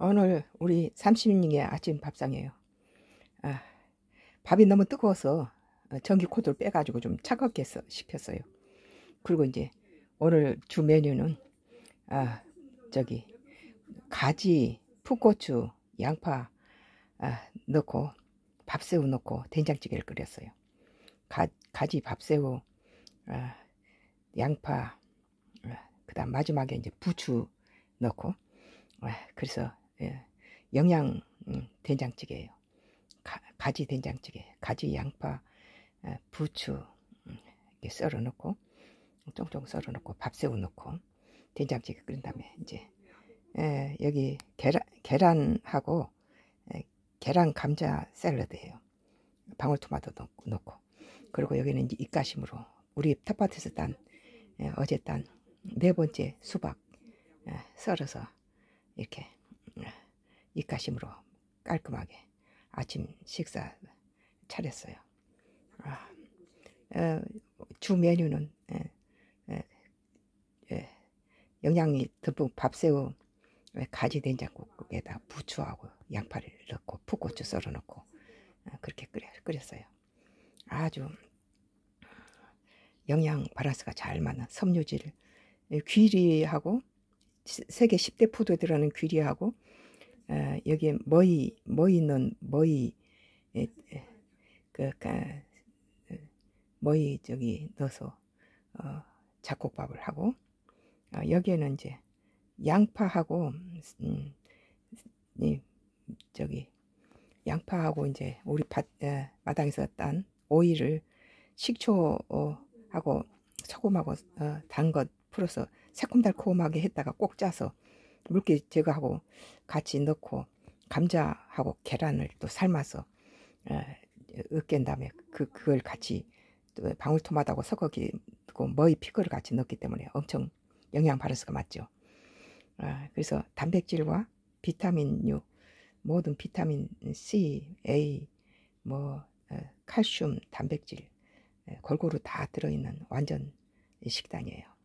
오늘 우리 30인의 아침 밥상이에요. 아, 밥이 너무 뜨거워서 전기 코드를 빼가지고 좀 차갑게 식혔어요. 그리고 이제 오늘 주 메뉴는 아 저기 가지, 풋고추, 양파 아, 넣고 밥새우 넣고 된장찌개를 끓였어요. 가, 가지, 밥새우, 아, 양파, 아, 그 다음 마지막에 이제 부추 넣고 아, 그래서 예, 영양 음, 된장찌개예요. 가, 지 된장찌개, 가지 양파, 예, 부추 음, 이렇게 썰어 넣고 쫑쫑 썰어 넣고 밥새우 넣고 된장찌개 끓인 다음에 이제 예, 여기 계란 계란하고 예, 계란 감자 샐러드예요. 방울토마토 넣고, 그리고 여기는 이제 입가심으로 우리 텃밭에서 딴 예, 어제 딴 네 번째 수박 예, 썰어서 이렇게 입가심으로 깔끔하게 아침 식사 차렸어요. 아, 어, 주 메뉴는 에, 에, 에, 영양이 듬뿍 밥새우 가지 된장국에다 부추하고 양파를 넣고 풋고추 썰어 넣고 어, 그렇게 끓여, 끓였어요. 아주 영양 바란스가 잘 맞는 섬유질 귀리하고 세계 10대 푸드에 들어가는 귀리하고 어, 여기에 머이 머이 넣은 머이 그, 그 머이 저기 넣어서 어, 잡곡밥을 하고 어, 여기에는 이제 양파하고 음, 이, 저기 양파하고 이제 우리 밭 에, 마당에서 딴 오이를 식초하고 소금하고 어, 단것 풀어서 새콤달콤하게 했다가 꼭 짜서 물기 제거하고 같이 넣고 감자하고 계란을 또 삶아서 어, 으깬 다음에 그, 그걸 같이 또 방울토마토하고 섞어기고 머이 피클을 같이 넣기 때문에 엄청 영양 바란스가 맞죠. 어, 그래서 단백질과 비타민류 모든 비타민 C, A, 뭐 어, 칼슘, 단백질 골고루 다 들어있는 완전 식단이에요.